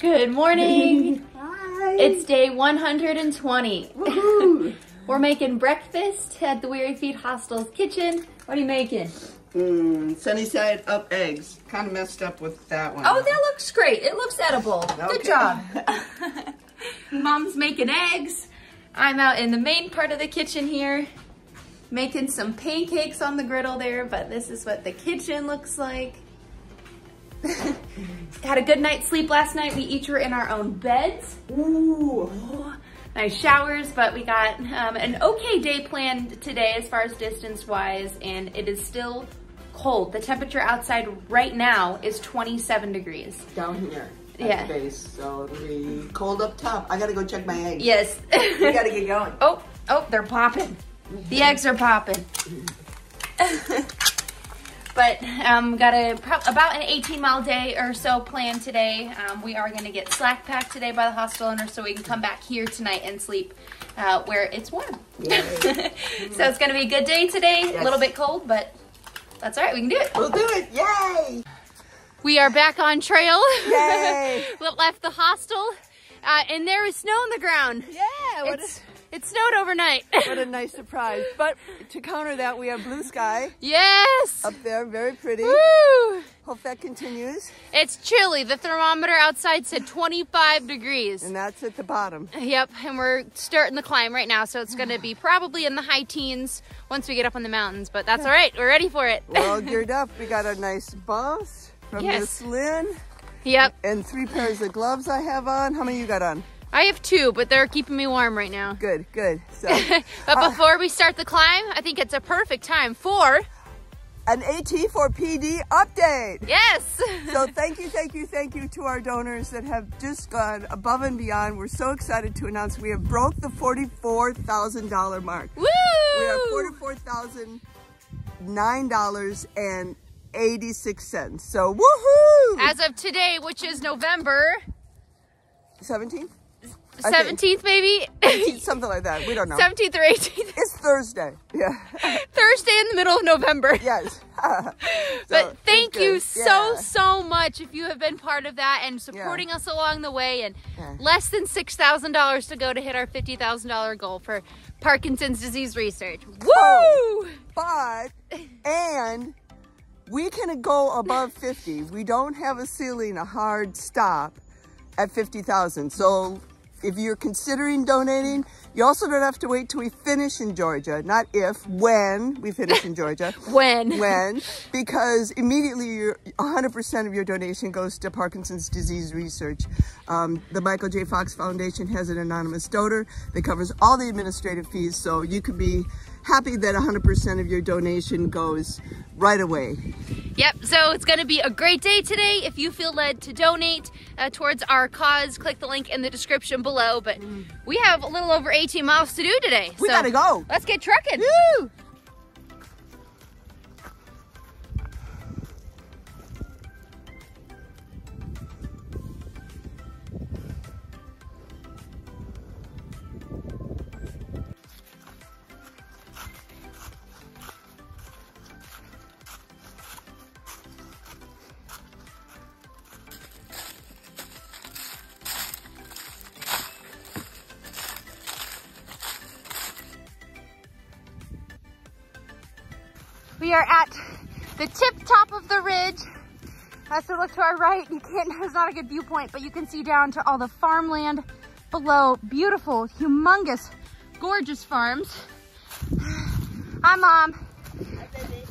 Good morning. Hi. It's day 120. We're making breakfast at the Weary Feet Hostel's kitchen. What are you making? mm, sunny side up eggs. Kind of messed up with that one. Oh, that looks great. It looks edible. Good job. Mom's making eggs. I'm out in the main part of the kitchen here, making some pancakes on the griddle there, but this is what the kitchen looks like. Had a good night's sleep last night. We each were in our own beds. Ooh. nice showers, but we got um, an okay day planned today as far as distance wise, and it is still cold. The temperature outside right now is 27 degrees. Down here. At Yeah. The base. So it'll be cold up top. I gotta go check my eggs. Yes. We gotta get going. oh, oh, they're popping. The eggs are popping. But um, got a about an 18 mile day or so planned today. Um, we are going to get slack packed today by the hostel owner so we can come back here tonight and sleep uh, where it's warm. So it's going to be a good day today. A little bit cold, but that's all right. We can do it. We'll do it. Yay. We are back on trail. Yay. left the hostel, uh, and there is snow on the ground. Yeah, what It's, it snowed overnight. what a nice surprise. But to counter that, we have blue sky yes. up there, very pretty. Woo! Hope that continues. It's chilly. The thermometer outside said 25 degrees. And that's at the bottom. Yep, and we're starting the climb right now, so it's going to be probably in the high teens once we get up on the mountains, but that's all right. We're ready for it. We're all geared up. We got a nice boss from Yes. Miss Lynn Yep, and three pairs of gloves I have on. How many you got on? I have two, but they're keeping me warm right now. Good, good. So but uh, before we start the climb, I think it's a perfect time for an AT4PD update. yes. So thank you, thank you, thank you to our donors that have just gone above and beyond. We're so excited to announce we have broke the $44,000 mark. Woo! We are forty-four thousand nine dollars and eighty-six cents. So woohoo! As of today, which is November Seventeenth, 17th, maybe? something like that. We don't know. 17th or 18th. It's Thursday. Yeah. Thursday in the middle of November. yes. But thank you good. so, Yeah. so much if you have been part of that and supporting us along the way. And Yeah. less than $6,000 to go to hit our $50,000 goal for Parkinson's disease research. Woo! But and we can go above fifty. We don't have a ceiling, a hard stop at fifty thousand. So if you're considering donating, you also don't have to wait till we finish in Georgia. Not if, when we finish in Georgia. When? when because immediately your 100% of your donation goes to Parkinson's disease research. Um, the Michael J. Fox Foundation has an anonymous donor that covers all the administrative fees, so you can be happy that 100% of your donation goes right away. Yep, so it's going to be a great day today. If you feel led to donate uh, towards our cause, click the link in the description below. But we have a little over 18 miles to do today. We so gotta go. Let's get trucking. Woo! We are at the tip top of the ridge. As we look to our right, you can't, there's not a good viewpoint, but you can see down to all the farmland below. Beautiful, humongous, gorgeous farms. Hi, Mom.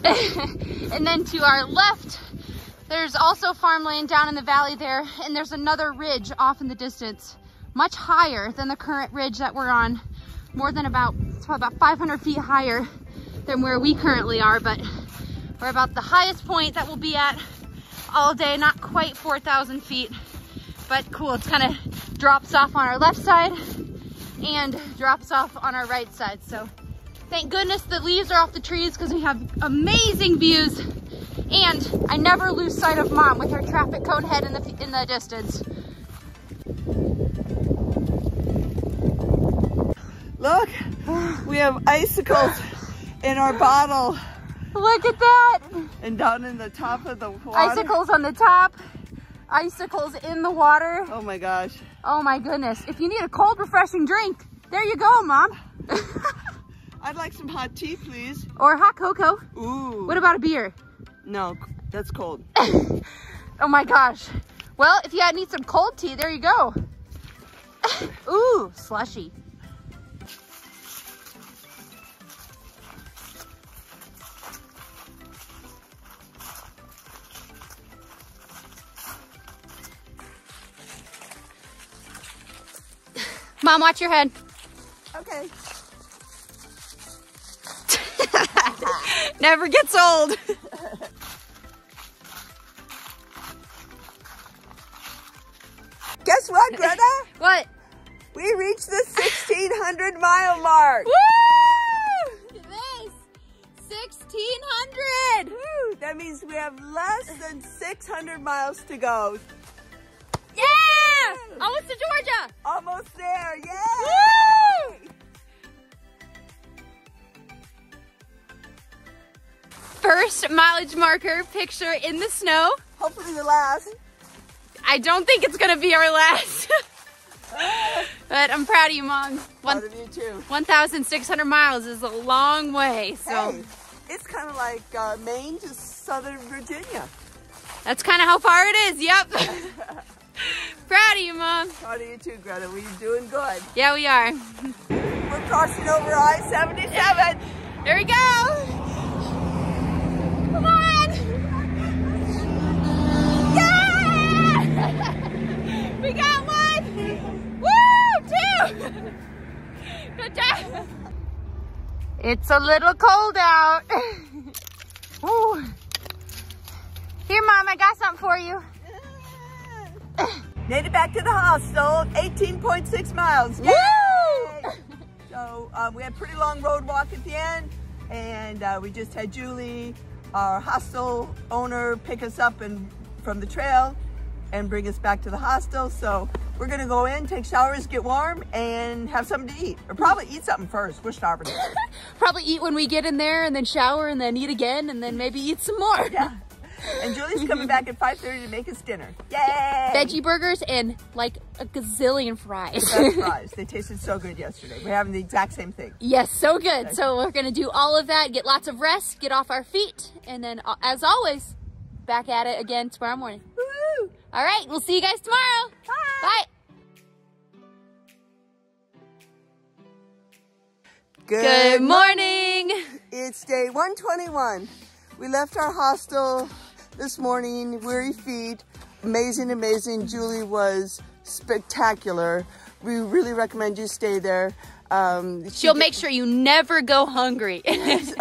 and then to our left, there's also farmland down in the valley there, and there's another ridge off in the distance, much higher than the current ridge that we're on, more than about, it's about 500 feet higher than where we currently are, but we're about the highest point that we'll be at all day, not quite 4,000 feet, but cool. It kind of drops off on our left side and drops off on our right side. So thank goodness the leaves are off the trees because we have amazing views. And I never lose sight of mom with her traffic cone head in the, in the distance. Look, we have icicles in our bottle Look at that. and down in the top of the water. Icicles on the top. icicles in the water. Oh my gosh. Oh my goodness. If you need a cold, refreshing drink, there you go, Mom. I'd like some hot tea, please. or hot cocoa. Ooh. What about a beer? No, that's cold. Oh my gosh. Well, if you need some cold tea, there you go. Ooh, slushy. Mom, watch your head. Okay. Never gets old. Guess what, Greta? what? we reached the 1600 mile mark. Woo! This 1600. Woo, that means we have less than 600 miles to go. First mileage marker picture in the snow. Hopefully the last. I don't think it's gonna be our last. but I'm proud of you, Mom. Proud of you too. 1,600 miles is a long way, so Hey, it's kind of like uh, Maine to Southern Virginia. that's kind of how far it is. Yep. proud of you, Mom. Proud of you too, Greta. We're doing good. Yeah, we are. We're crossing over I-77. There we go. Woo! Good job. It's a little cold out. Woo. Here, Mom, I got something for you. Made it back to the hostel, 18.6 miles. Woo! So uh, we had a pretty long road walk at the end, and uh, we just had Julie, our hostel owner, pick us up and from the trail and bring us back to the hostel. So we're gonna go in, take showers, get warm, and have something to eat. Or probably eat something first. We're starving. Probably eat when we get in there and then shower and then eat again and then maybe eat some more. yeah. And Julie's coming back at 5.30 to make us dinner. Yay! Veggie burgers and like a gazillion fries. Fries. They tasted so good yesterday. We're having the exact same thing. yes, so good. So we're gonna do all of that, get lots of rest, get off our feet, and then as always, back at it again tomorrow morning. Woo! All right, we'll see you guys tomorrow. Bye. Bye. Good morning. It's day 121. We left our hostel this morning, weary feet. Amazing, amazing. Julie was spectacular. We really recommend you stay there. Um, she She'll did- make sure you never go hungry.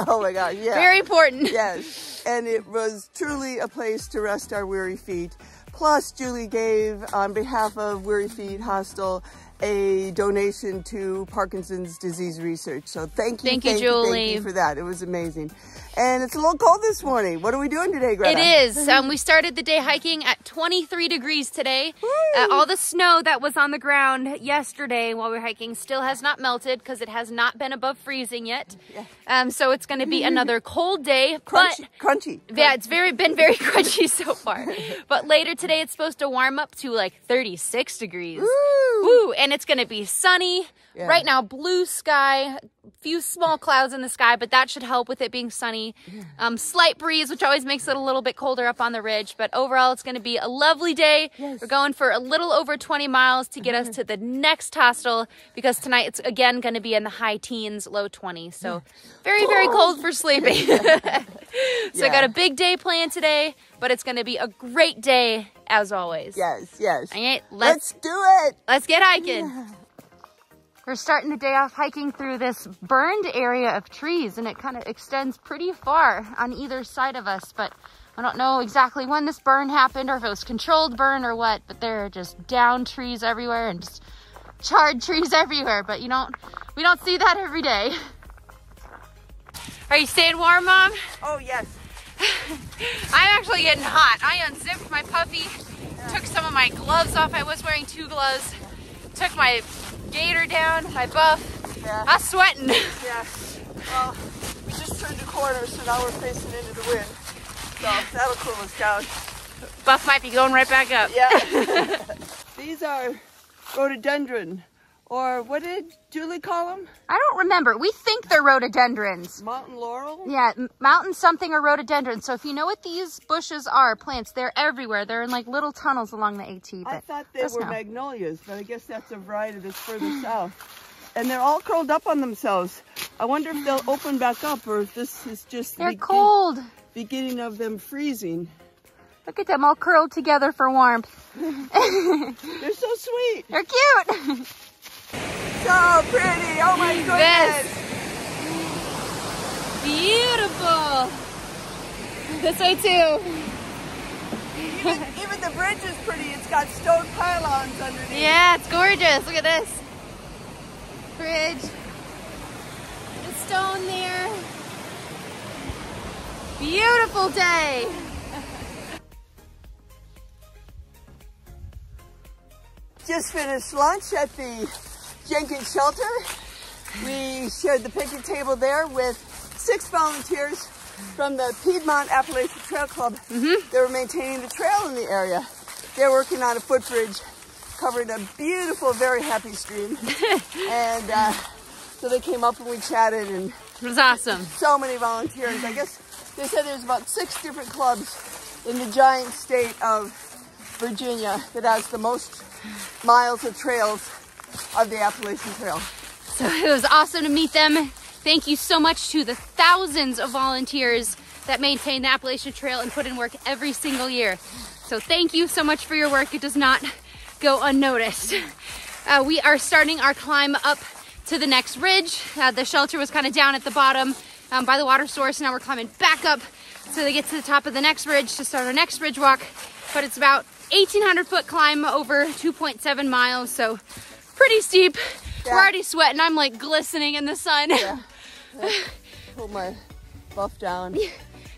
Oh my God, yeah. Very important. Yes, and it was truly a place to rest our weary feet. Plus, Julie gave, on behalf of Weary Feet Hostel, a donation to Parkinson's disease research. So thank you, Thank you, thank Julie. you for that. It was amazing. And it's a little cold this morning. What are we doing today, Greta? It is. Um, we started the day hiking at 23 degrees today. Uh, all the snow that was on the ground yesterday while we were hiking still has not melted because it has not been above freezing yet. Yeah. Um, so it's going to be another cold day. Crunchy, But crunchy. yeah, it's very been very crunchy so far. But later today it's supposed to warm up to like 36 degrees. Woo! And it's going to be sunny. Yeah. Right now, blue sky, few small clouds in the sky, but that should help with it being sunny. Um, slight breeze, which always makes it a little bit colder up on the ridge, but overall, it's going to be a lovely day. Yes. We're going for a little over 20 miles to get us to the next hostel because tonight it's again going to be in the high teens, low 20s. So very, very cold for sleeping. so I got a big day planned today, but it's going to be a great day as always. Yes, yes. All right, Let's do it. Let's get hiking. We're starting the day off hiking through this burned area of trees and it kind of extends pretty far on either side of us, but I don't know exactly when this burn happened or if it was controlled burn or what, but there are just down trees everywhere and just charred trees everywhere, but you don't, we don't see that every day. Are you staying warm, Mom? Oh, yes. I'm actually getting hot. I unzipped my puffy, took some of my gloves off. I was wearing two gloves, took my gator down, my buff. Yeah. I'm sweating. Yeah. Well, we just turned a corner, so now we're facing into the wind. So that'll cool us down. Buff might be going right back up. Yeah. These are rhododendron, or what did Julie call them? I don't remember. We think they're rhododendrons. Mountain laurel? Yeah, mountain something or rhododendron. So if you know what these bushes are, plants, they're everywhere. They're in like little tunnels along the AT. But I thought they were know. magnolias, but I guess that's a variety that's further south. And they're all curled up on themselves. I wonder if they'll open back up or if this is just They're the cold. beginning of them freezing. Look at them all curled together for warmth. They're so sweet. They're cute. So pretty. Oh my goodness. Beautiful. This way too. Even, even the bridge is pretty. It's got stone pylons underneath. Yeah, it's gorgeous. Look at this. Bridge. The stone there. Beautiful day. Just finished lunch at the Jenkins shelter. We shared the picnic table there with six volunteers from the Piedmont Appalachian Trail Club. They were maintaining the trail in the area. They're working on a footbridge covering a beautiful, very happy stream. and uh, so they came up and we chatted and It was awesome. so many volunteers. I guess they said there's about six different clubs in the giant state of Virginia that has the most miles of trails of the Appalachian Trail. So it was awesome to meet them. Thank you so much to the thousands of volunteers that maintain the Appalachian Trail and put in work every single year. So thank you so much for your work. It does not go unnoticed. Uh, we are starting our climb up to the next ridge. Uh, the shelter was kind of down at the bottom um, by the water source. Now we're climbing back up so they get to the top of the next ridge to start our next ridge walk. But it's about 1,800 foot climb over 2.7 miles, so pretty steep. Yeah. We're already sweating. I'm like glistening in the sun. Yeah. Pull my buff down.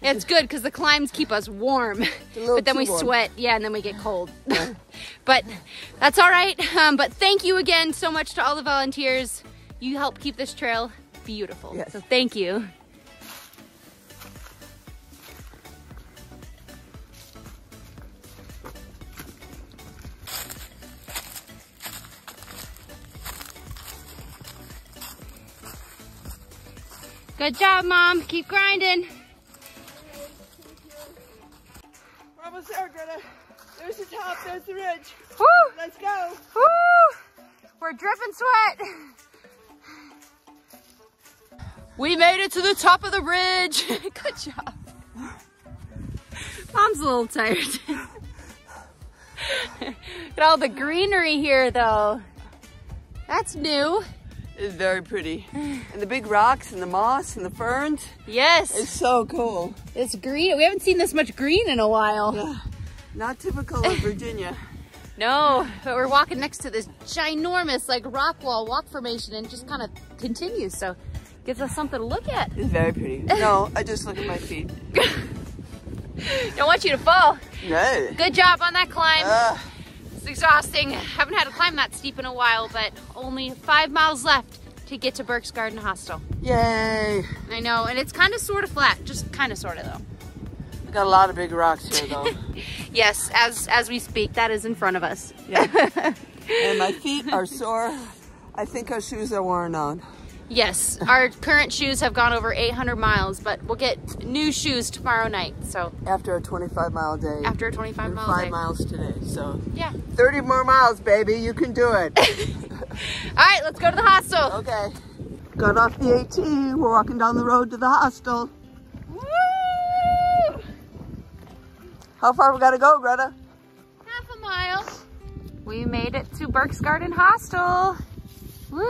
it's good because the climbs keep us warm, but then we warm. sweat. Yeah, and then we get cold. but that's all right. Um, but thank you again so much to all the volunteers. You help keep this trail beautiful. Yes. So thank you. Good job, Mom. Keep grinding. We're almost there, Greta. There's the top, there's the ridge. Woo! Let's go. Woo! We're dripping sweat. We made it to the top of the ridge. Good job. Mom's a little tired. Look at all the greenery here, though. That's new. It's very pretty. And the big rocks and the moss and the ferns. Yes, It's so cool. it's green. We haven't seen this much green in a while. Yeah. Not typical of Virginia. No, but we're walking next to this ginormous, like rock wall walk formation, and just kind of continues. So, gives us something to look at. It's very pretty. No, I just look at my feet. Don't want you to fall. No. Good job on that climb. It's exhausting. Haven't had to climb that steep in a while, but only five miles left to get to Burke's Garden Hostel. yay. I know, and it's kind of sort of flat, just kind of sort of though. We got a lot of big rocks here though. Yes, as as we speak, that is in front of us. Yeah. and my feet are sore. I think our shoes are worn out. Yes, our current shoes have gone over 800 miles, but we'll get new shoes tomorrow night. So After a 25 mile day. after a 25 mile five day. miles today. So Yeah. 30 more miles, baby. You can do it. All right, let's go to the hostel. okay. Got off the AT. We're walking down the road to the hostel. Woo! How far we gotta go, Greta? Half a mile. We made it to Burke's Garden Hostel. Woo!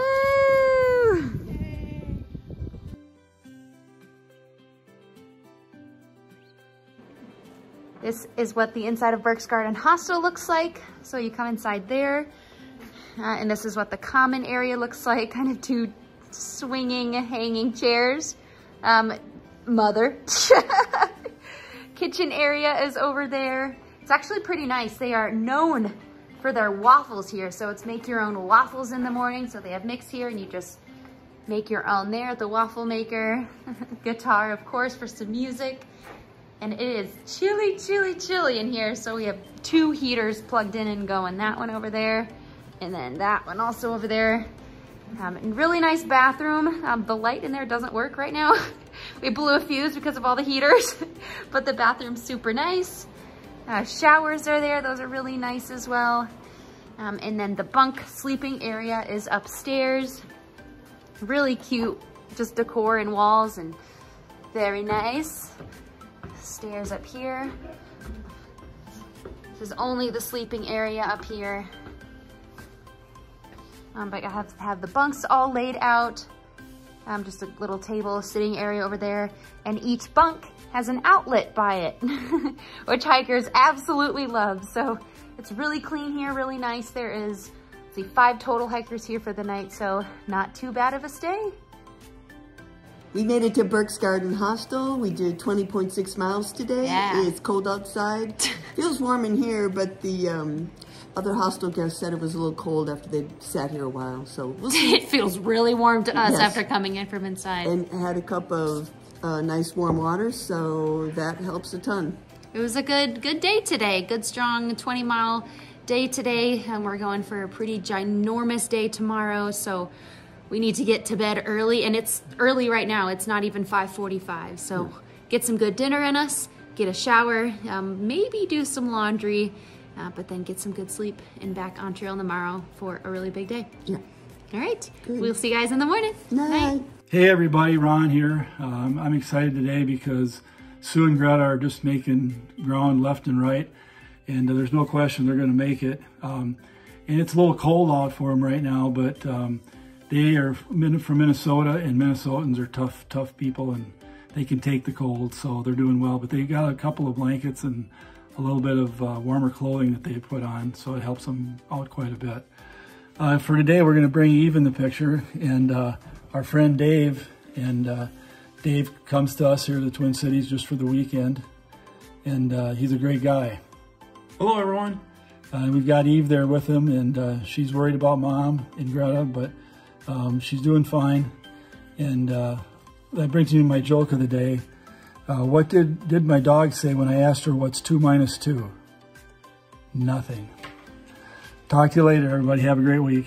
This is what the inside of Burke's Garden Hostel looks like. So you come inside there, uh, and this is what the common area looks like. Kind of two swinging, hanging chairs. Um, mother. Kitchen area is over there. It's actually pretty nice. They are known for their waffles here. So it's make your own waffles in the morning. So they have mix here and you just make your own there at the waffle maker. Guitar, of course, for some music. And it is chilly, chilly, chilly in here. So we have two heaters plugged in and going. That one over there, and then that one also over there. Um, and really nice bathroom. Um, the light in there doesn't work right now. we blew a fuse because of all the heaters, but the bathroom's super nice. Uh, showers are there. Those are really nice as well. Um, and then the bunk sleeping area is upstairs. Really cute, just decor and walls and very nice. Stairs up here. This is only the sleeping area up here. Um, but I have, to have the bunks all laid out. Um, just a little table sitting area over there. And each bunk has an outlet by it, which hikers absolutely love. So it's really clean here, really nice. There is see, five total hikers here for the night, so not too bad of a stay. We made it to Burke's Garden Hostel. We did 20.6 miles today. Yeah. It's cold outside. Feels warm in here, but the um, other hostel guests said it was a little cold after they sat here a while. So we'll see. it feels really warm to us Yes. after coming in from inside. and had a cup of uh, nice warm water, so that helps a ton. It was a good good day today. Good strong 20 mile day today. And we're going for a pretty ginormous day tomorrow. So we need to get to bed early and it's early right now. It's not even 545. So get some good dinner in us, get a shower, um, maybe do some laundry, uh, but then get some good sleep and back on trail tomorrow for a really big day. Yeah. All right. We'll see you guys in the morning. Night. Hey everybody, Ron here. Um, I'm excited today because Sue and Greta are just making ground left and right, and uh, there's no question they're going to make it. Um, and it's a little cold out for them right now, but um, they are from Minnesota, and Minnesotans are tough, tough people, and they can take the cold, so they're doing well. But they got a couple of blankets and a little bit of uh, warmer clothing that they put on, so it helps them out quite a bit. Uh, for today, we're going to bring Eve in the picture, and uh, our friend Dave. And uh, Dave comes to us here to the Twin Cities just for the weekend, and uh, he's a great guy. Hello, everyone. Uh, we've got Eve there with him, and uh, she's worried about mom and Greta, but um, she's doing fine. And uh, that brings me to my joke of the day. Uh, what did, did my dog say when I asked her what's two minus two? Nothing. Talk to you later, everybody. Have a great week.